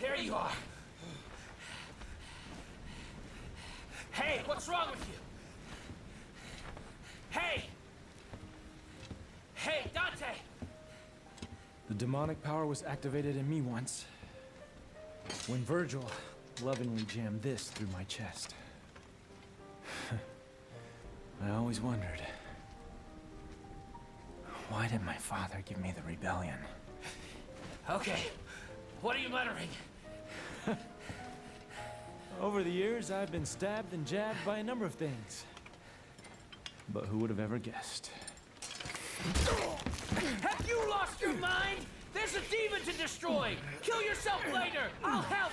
There you are. Hey, what's wrong with you? Hey! Hey, Dante! The demonic power was activated in me once. When Virgil lovingly jammed this through my chest. I always wondered. Why did my father give me the rebellion? Okay, what are you muttering? Over the years, I've been stabbed and jabbed by a number of things. But who would have ever guessed? Have you lost your mind? There's a demon to destroy! Kill yourself later! I'll help!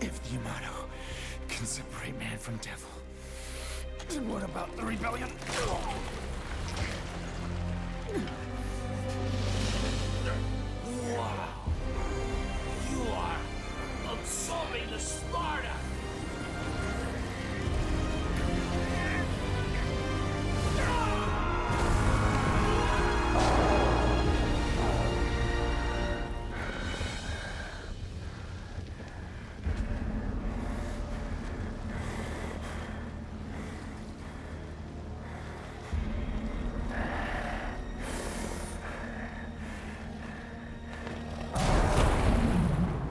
If the Yamato can separate man from devil, then what about the rebellion? the spark!